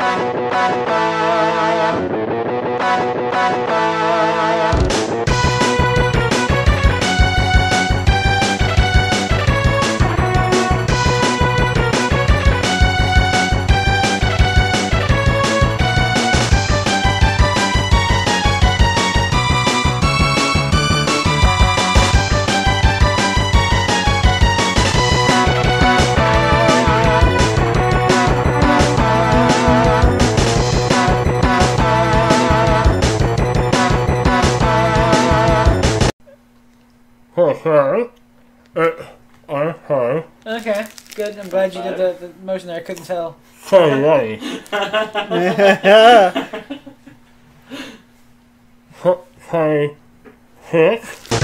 Música Okay. Uh, good. I'm glad you did the, the motion there. I couldn't tell. Say Say hit.